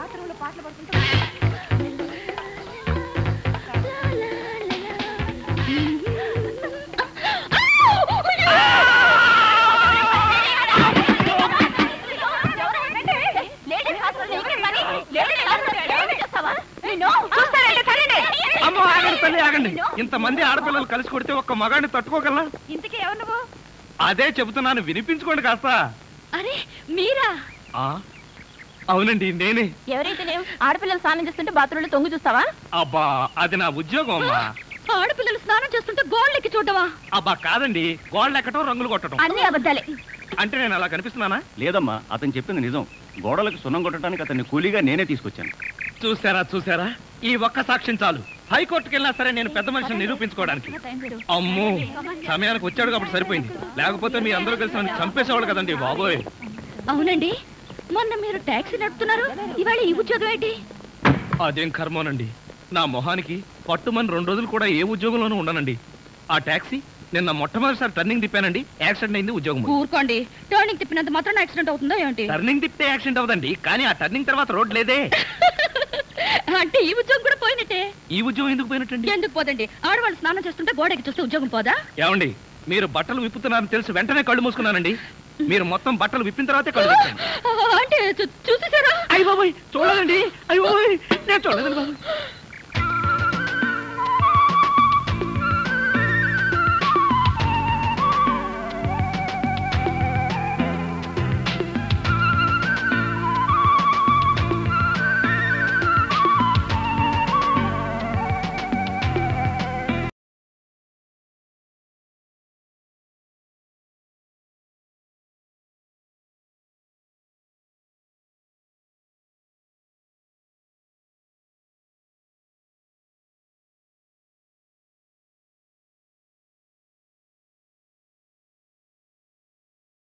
పాటలు పడుకుంటూ అమ్మో ఆగండి తల్లి ఆగండి. ఇంతమంది ఆడపిల్లలు కలిసి కొడితే ఒక్క మగాడిని తట్టుకోగలనా? ఇంతకీ ఎవరు నువ్వు? అదే చెబుతున్నాను వినిపించుకోండి కాస్త. అరే మీరా? ఆ, అవునండి నేనే. ఎవరైతే లేవు? ఆడపిల్లలు స్నానం చేస్తుంటే బాత్రూంలో తొంగి చూస్తావా? అబ్బా అది నా ఉద్యోగం అమ్మా. ఆడపిల్లలు స్నానం చేస్తుంటే గోళ్ళెక్కి చూడవా అబ్బా కాదండి గోళ్ళు ఎక్కటం రంగులు కొట్టడం అన్ని అబద్ధాలే. అంటే నేను అలా కనిపిస్తున్నానా? లేదమ్మా అతను చెప్పింది నిజం. గోడలకు సున్నం కొట్టడానికి అతన్ని కూలీగా నేనే తీసుకొచ్చాను. చూసారా చూసారా ఈ ఒక్క సాక్ష్యం చాలు. హైకోర్టుకి వెళ్ళినా సరే నేను పెద్ద మనిషిని నిరూపించుకోవడానికి. అమ్మో సమయానికి వచ్చాడు కాబట్టి సరిపోయింది. లేకపోతే మీ అందరూ కలిసి నన్ను చంపేసేవాడు కదండి బాబోయ్. అవునండి. మొన్న మీరు టాక్సీ నడుపుతున్నారు? ఇవాళ ఈ ఉద్యోగం ఏంటి? అదేం కర్మోనండి. నా మొహానికి పట్టుమని రెండు రోజులు కూడా ఏ ఉద్యోగంలోనూ ఉండనండి. ఆ టాక్సీ నిన్న మొట్టమొదటిసారి టర్నింగ్ తిప్పానండి. యాక్సిడెంట్ అయింది ఉద్యోగం. ఊరుకోండి. టర్నింగ్ తిప్పినంత మాత్రం యాక్సిడెంట్ అవుతుందో ఏంటి టర్నింగ్ తిప్పితే యాక్సిడెంట్ అవదండి కానీ ఆ టర్నింగ్ తర్వాత రోడ్ లేదే. అంటే ఈ ఉద్యోగం కూడా పోయినట్టే. ఈ ఉద్యోగం ఎందుకు పోయినట్టండి? ఎందుకు పోదండి? ఆడవాళ్ళు స్నానం చేస్తుంటే గోడకి చూస్తే ఉద్యోగం పోదా? ఏమండి మీరు బట్టలు విప్పుతున్నారని తెలిసి వెంటనే కళ్ళు మూసుకున్నానండి. మీరు మొత్తం బట్టలు విప్పిన తర్వాతే కళ్ళు తెరిచాను. అంటే చూసేసారా అయ్య బాబోయ్ చూడదండి. అయ్య బాబోయ్ నేను చూడదండి బాబోయ్